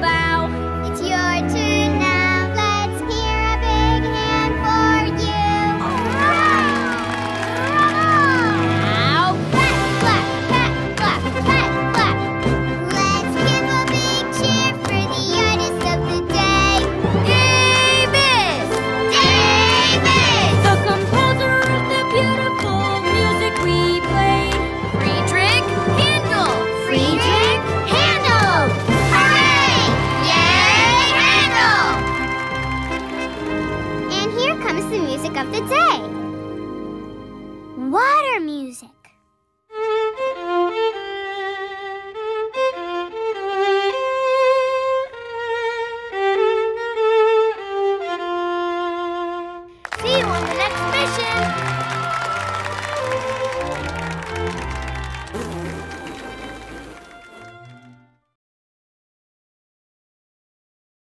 Bye. the music of the day. Water music.